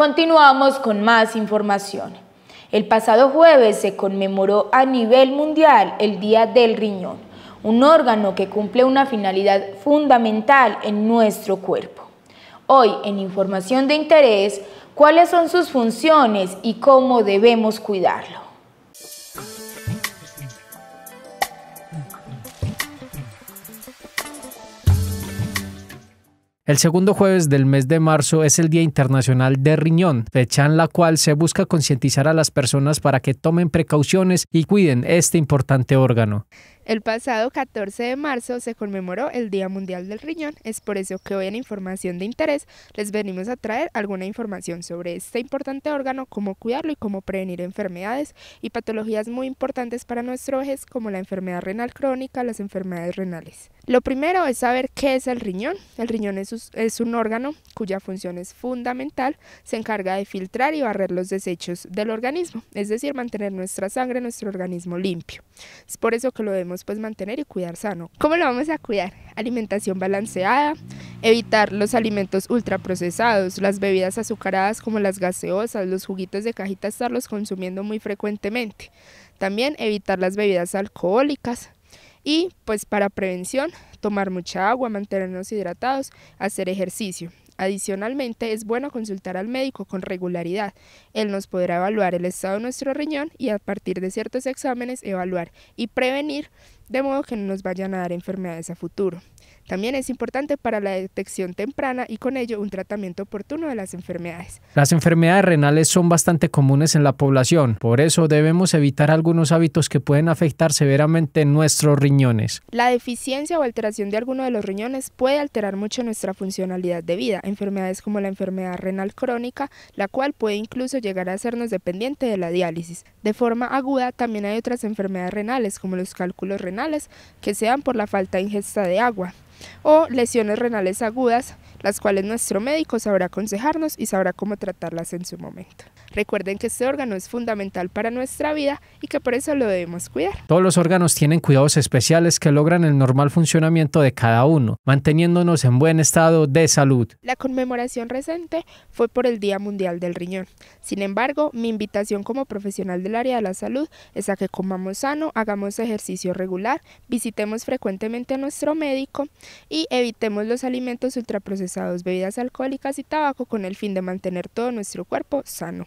Continuamos con más información. El pasado jueves se conmemoró a nivel mundial el Día del Riñón, un órgano que cumple una finalidad fundamental en nuestro cuerpo. Hoy, en Información de Interés, cuáles son sus funciones y cómo debemos cuidarlo. El segundo jueves del mes de marzo es el Día Internacional de Riñón, fecha en la cual se busca concientizar a las personas para que tomen precauciones y cuiden este importante órgano. El pasado 14 de marzo se conmemoró el Día Mundial del Riñón. Es por eso que hoy en Información de Interés les venimos a traer alguna información sobre este importante órgano, cómo cuidarlo y cómo prevenir enfermedades y patologías muy importantes para nuestro vejez como la enfermedad renal crónica, las enfermedades renales. Lo primero es saber qué es el riñón. El riñón es, un órgano cuya función es fundamental, se encarga de filtrar y barrer los desechos del organismo, es decir, mantener nuestra sangre, nuestro organismo limpio. Es por eso que lo debemos pues mantener y cuidar sano. ¿Cómo lo vamos a cuidar? Alimentación balanceada, evitar los alimentos ultraprocesados, las bebidas azucaradas como las gaseosas, los juguitos de cajita, estarlos consumiendo muy frecuentemente. También evitar las bebidas alcohólicas, y pues para prevención, tomar mucha agua, mantenernos hidratados, hacer ejercicio. Adicionalmente, es bueno consultar al médico con regularidad. Él nos podrá evaluar el estado de nuestro riñón y a partir de ciertos exámenes evaluar y prevenir de modo que no nos vayan a dar enfermedades a futuro. También es importante para la detección temprana y con ello un tratamiento oportuno de las enfermedades. Las enfermedades renales son bastante comunes en la población, por eso debemos evitar algunos hábitos que pueden afectar severamente nuestros riñones. La deficiencia o alteración de alguno de los riñones puede alterar mucho nuestra funcionalidad de vida, enfermedades como la enfermedad renal crónica, la cual puede incluso llegar a hacernos dependiente de la diálisis. De forma aguda también hay otras enfermedades renales como los cálculos renales que se dan por la falta de ingesta de agua o lesiones renales agudas, las cuales nuestro médico sabrá aconsejarnos y sabrá cómo tratarlas en su momento. Recuerden que este órgano es fundamental para nuestra vida y que por eso lo debemos cuidar. Todos los órganos tienen cuidados especiales que logran el normal funcionamiento de cada uno, manteniéndonos en buen estado de salud. La conmemoración reciente fue por el Día Mundial del Riñón. Sin embargo, mi invitación como profesional del área de la salud es a que comamos sano, hagamos ejercicio regular, visitemos frecuentemente a nuestro médico y evitemos los alimentos ultraprocesados, bebidas alcohólicas y tabaco con el fin de mantener todo nuestro cuerpo sano.